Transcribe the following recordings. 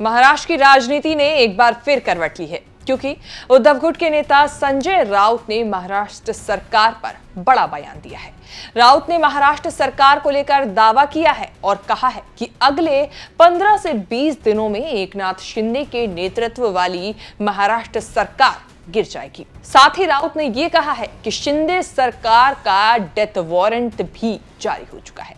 महाराष्ट्र की राजनीति ने एक बार फिर करवट ली है, क्योंकि उद्धव गुट के नेता संजय राउत ने महाराष्ट्र सरकार पर बड़ा बयान दिया है। राउत ने महाराष्ट्र सरकार को लेकर दावा किया है और कहा है कि अगले 15 से 20 दिनों में एकनाथ शिंदे के नेतृत्व वाली महाराष्ट्र सरकार गिर जाएगी। साथ ही राउत ने यह कहा है कि शिंदे सरकार का डेथ वारंट भी जारी हो चुका है।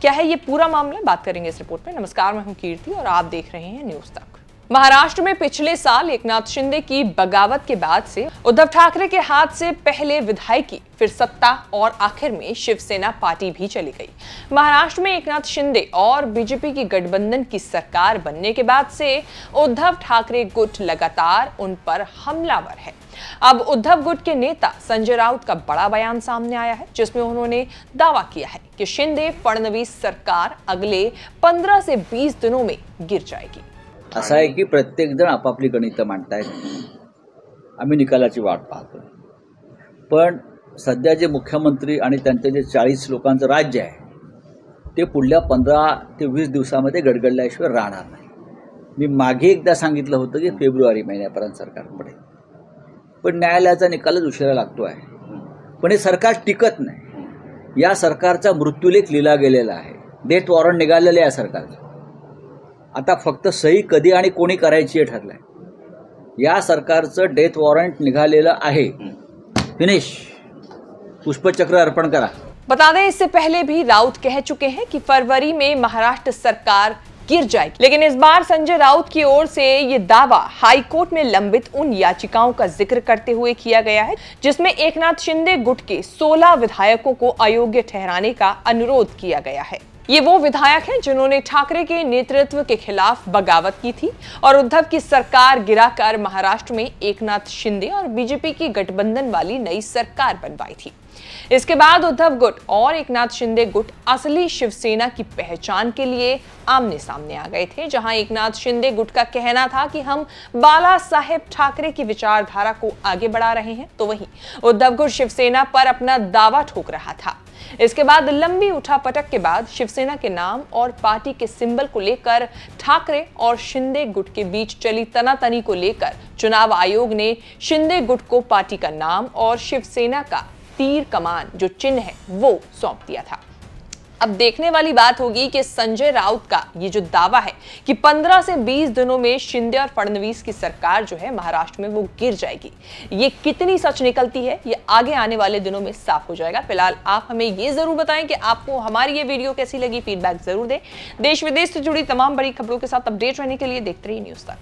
क्या है ये पूरा मामला? बात करेंगे इस रिपोर्ट में नमस्कार, मैं हूँ कीर्ति और आप देख रहे हैं न्यूज़ तक। महाराष्ट्र में पिछले साल एकनाथ शिंदे की बगावत के बाद से उद्धव ठाकरे के हाथ से पहले विधायकी फिर सत्ता और आखिर में शिवसेना पार्टी भी चली गई। महाराष्ट्र में एकनाथ शिंदे और बीजेपी की गठबंधन की सरकार बनने के बाद से उद्धव ठाकरे गुट लगातार उन पर हमलावर है। अब उद्धव गुट के नेता संजय राउत का बड़ा बयान सामने आया है, जिसमें उन्होंने दावा किया है कि शिंदे फडणवीस सरकार अगले 15 से 20 दिनों में गिर जाएगी। असं आहे की प्रत्येकजण आपापली गणितं मांडतायत. आम्ही निकालाची वाट पाहतो. पण सध्या जे मुख्यमंत्री आणि त्यांचे जे चाळीस लोकांचं राज्य आहे ते पुढल्या पंधरा ते वीस दिवसामध्ये गडगडल्याशिवाय राहणार नाही. मी मागे एकदा सांगितलं होतं की फेब्रुवारी महिन्यापर्यंत सरकार पडेल. पण न्यायालयाचा निकालच उशिरा लागतो आहे. पण हे सरकार टिकत नाही. या सरकारचा मृत्यूलेख लिहिला गेलेला आहे. डेथ वॉरंट निघालेलं आहे या सरकारचं. आता फक्त सही कधी आणि कोणी करायची ठरलंय. या सरकारचं डेथ वॉरंट निघालेलं आहे. फिनिश, पुष्पचक्र अर्पण करा. बता दें, इससे पहले भी राउत कह चुके हैं कि फरवरी में महाराष्ट्र सरकार गिर जाएगी। लेकिन इस बार संजय राउत की ओर से ये दावा हाईकोर्ट में लंबित उन याचिकाओं का ज़िक्र करते हुए किया गया है, जिसमें एकनाथ शिंदे गुट के 16 विधायकों को अयोग्य ठहराने का अनुरोध किया गया है। ये वो विधायक हैं जिन्होंने ठाकरे के नेतृत्व के खिलाफ बगावत की थी और उद्धव की सरकार गिराकर महाराष्ट्र में एकनाथ शिंदे और बीजेपी की गठबंधन वाली नई सरकार बनवाई थी। इसके बाद उद्धव गुट और एकनाथ शिंदे गुट असली शिवसेना की पहचान के लिए आमने सामने आ गए थे, जहाँ एकनाथ शिंदे गुट का कहना था कि हम बाला साहेब ठाकरे की विचारधारा को आगे बढ़ा रहे हैं। तो वहीं उद्धव गुट शिवसेना पर अपना दावा ठोक रहा था। इसके बाद लंबी उठापटक के बाद शिवसेना के नाम और पार्टी के सिंबल को लेकर ठाकरे और शिंदे गुट के बीच चली तनातनी को लेकर चुनाव आयोग ने शिंदे गुट को पार्टी का नाम और शिवसेना का तीर कमान जो चिन्ह है, वो सौंप दिया था। अब देखने वाली बात होगी कि संजय राउत का ये जो दावा है कि 15 से 20 दिनों में शिंदे और फडणवीस की सरकार जो है महाराष्ट्र में वो गिर जाएगी। ये कितनी सच निकलती है, ये आगे आने वाले दिनों में साफ़ हो जाएगा। फ़िलहाल आप हमें ये ज़रूर बताएँ कि आपको हमारी ये वीडियो कैसी लगी फीडबैक ज़रूर दें। देश विदेश से जुड़ी तमाम बड़ी खबरों के साथ अपडेट रहने के लिए देखते रहिए न्यूज़ तक।